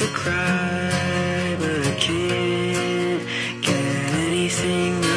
to cry, but I can't get anything.